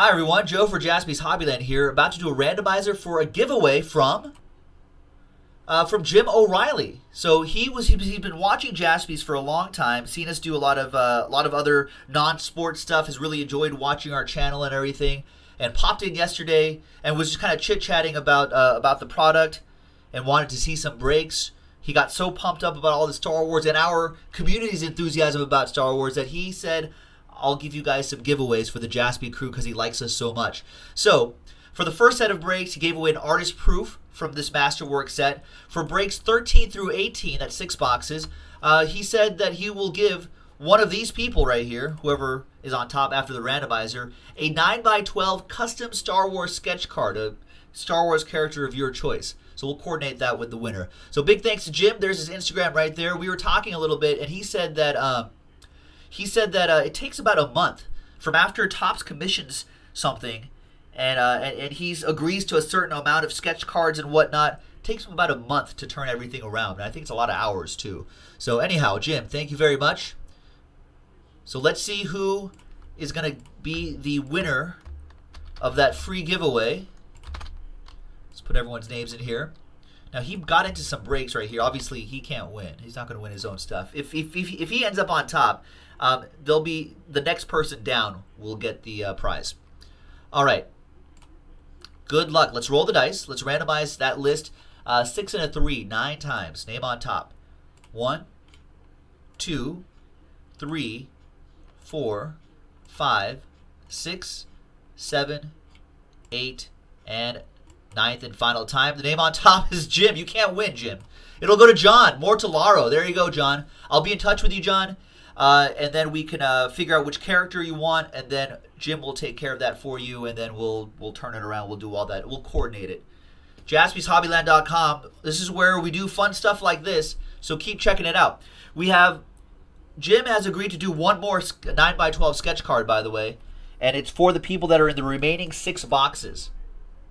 Hi everyone, Joe for Jaspy's Hobbyland here, about to do a randomizer for a giveaway from uh, from Jim O'Riley. So he was he's been watching Jaspy's for a long time, seen us do a lot of uh, a lot of other non-sports stuff. Has really enjoyed watching our channel and everything, and popped in yesterday and was just kind of chit chatting about uh, about the product and wanted to see some breaks. He got so pumped up about all the Star Wars and our community's enthusiasm about Star Wars that he said, I'll give you guys some giveaways for the Jaspy crew because he likes us so much. So, for the first set of breaks, he gave away an artist proof from this Masterwork set. For breaks 13 through 18, that's six boxes, uh, he said that he will give one of these people right here, whoever is on top after the randomizer, a 9x12 custom Star Wars sketch card, a Star Wars character of your choice. So we'll coordinate that with the winner. So big thanks to Jim. There's his Instagram right there. We were talking a little bit, and he said that uh, he said that uh, it takes about a month from after Topps commissions something, and, uh, and and he's agrees to a certain amount of sketch cards and whatnot. It takes him about a month to turn everything around. And I think it's a lot of hours too. So anyhow, Jim, thank you very much. So let's see who is going to be the winner of that free giveaway. Let's put everyone's names in here. Now he got into some breaks right here. Obviously, he can't win. He's not going to win his own stuff. If if if, if he ends up on top, um, they'll be the next person down will get the uh, prize. All right. Good luck. Let's roll the dice. Let's randomize that list. Uh, six and a three, nine times. Name on top. One, two, three, four, five, six, seven, eight, and ninth and final time. The name on top is Jim. You can't win, Jim. It'll go to John Mortellaro. There you go, John. I'll be in touch with you, John. Uh, and then we can uh, figure out which character you want, and then Jim will take care of that for you, and then we'll we'll turn it around. We'll do all that. We'll coordinate it. JaspysHobbyland.com. This is where we do fun stuff like this, so keep checking it out. We have Jim has agreed to do one more 9x12 sketch card, by the way, and it's for the people that are in the remaining six boxes.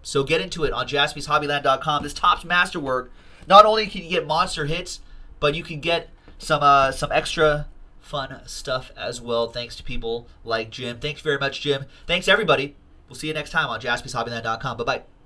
So get into it on JaspysHobbyland.com. This Topps Masterwork. Not only can you get monster hits, but you can get some uh, some extra fun stuff as well. Thanks to people like Jim. Thanks very much, Jim. Thanks everybody. We'll see you next time on JaspysHobbyland.com. Bye bye.